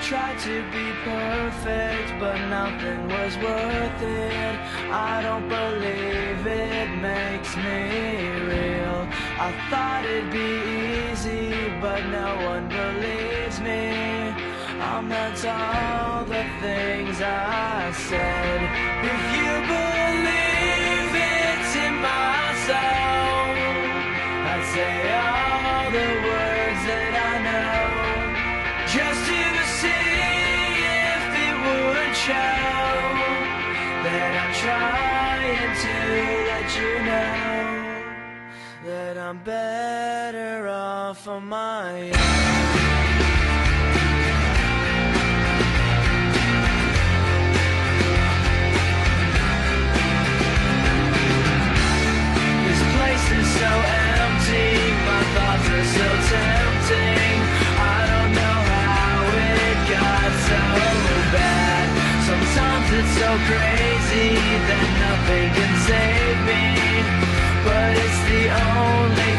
tried to be perfect, but nothing was worth it. I don't believe it makes me real. I thought it'd be easy, but no one believes me. I'm meant all the things I said. If you believe it's in my soul, I'd say I'm better off on my own. This place is so empty, my thoughts are so tempting. I don't know